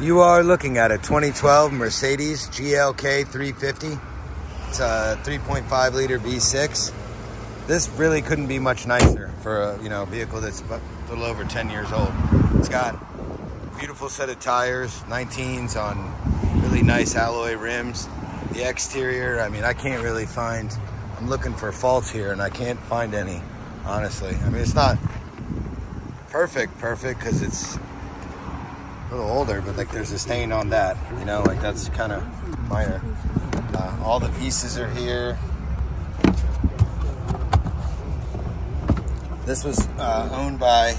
You are looking at a 2012 Mercedes GLK 350. It's a 3.5 liter V6. This really couldn't be much nicer for a you know vehicle that's a little over 10 years old. It's got a beautiful set of tires, 19s on really nice alloy rims. The exterior, I mean, I can't really find. I'm looking for faults here, and I can't find any. Honestly, I mean, it's not perfect, perfect because it's a little older, but like there's a stain on that, you know, like that's kind of minor. Uh, all the pieces are here. This was uh, owned by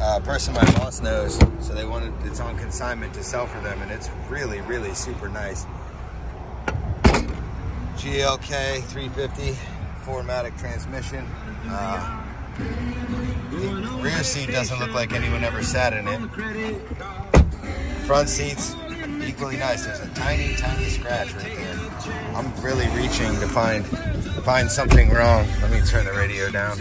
a person my boss knows, so they wanted it's on consignment to sell for them, and it's really, really super nice. GLK 350 4MATIC transmission. Uh, rear seat doesn't look like anyone ever sat in it. Front seats, equally nice. There's a tiny, tiny scratch right there. I'm really reaching to find find something wrong. Let me turn the radio down.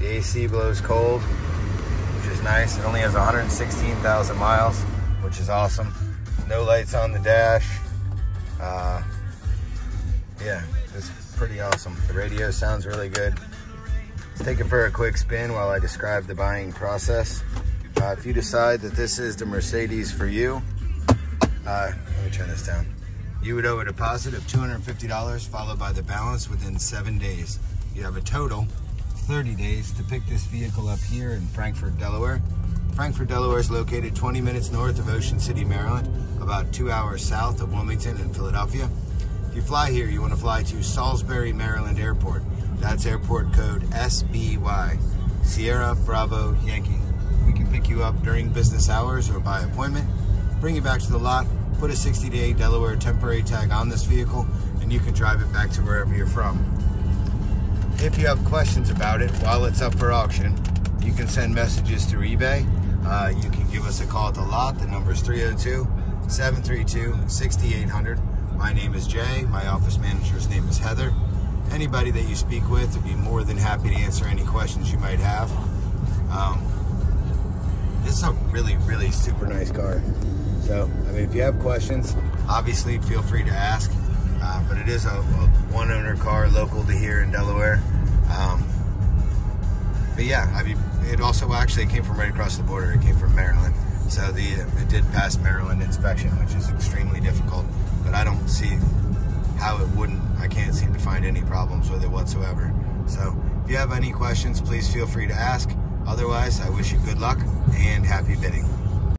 The AC blows cold, which is nice. It only has 116,000 miles, which is awesome. No lights on the dash. Uh, yeah, it's pretty awesome. The radio sounds really good. Let's take it for a quick spin while I describe the buying process. Uh, if you decide that this is the Mercedes for you, uh, let me turn this down. You would owe a deposit of $250 followed by the balance within seven days. You have a total 30 days to pick this vehicle up here in Frankford, Delaware. Frankford, Delaware is located 20 minutes north of Ocean City, Maryland, about two hours south of Wilmington and Philadelphia. If you fly here, you want to fly to Salisbury, Maryland Airport. That's airport code SBY, Sierra Bravo Yankee. We can pick you up during business hours or by appointment, bring you back to the lot, put a 60 day Delaware temporary tag on this vehicle, and you can drive it back to wherever you're from. If you have questions about it while it's up for auction, you can send messages through eBay. Uh, you can give us a call at the lot. The number is 302 732 6800. My name is Jay. My office manager's name is Heather anybody that you speak with would be more than happy to answer any questions you might have. Um, this is a really, really super nice car. So, I mean, if you have questions, obviously feel free to ask. Uh, but it is a, a, one owner car local to here in Delaware. Um, but yeah, I mean, it also actually came from right across the border. It came from Maryland. So the it did pass Maryland inspection, which is extremely difficult. But I don't see how it wouldn't. I can't seem to find any problems with it whatsoever. So if you have any questions, please feel free to ask. Otherwise, I wish you good luck and happy bidding.